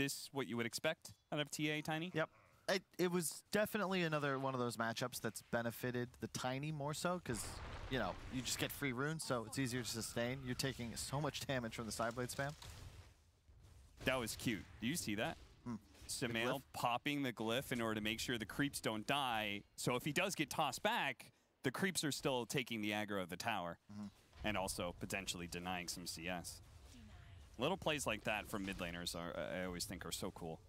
this what you would expect out of TA Tiny? Yep. It, it was definitely another one of those matchups that's benefited the Tiny more so because, you know, you just get free runes, so it's easier to sustain. You're taking so much damage from the side Psiblade spam. That was cute. Do you see that? Hmm. Sumail popping the glyph in order to make sure the creeps don't die. So if he does get tossed back, the creeps are still taking the aggro of the tower Mm-hmm. and also potentially denying some CS. Little plays like that from mid laners are, I always think are so cool.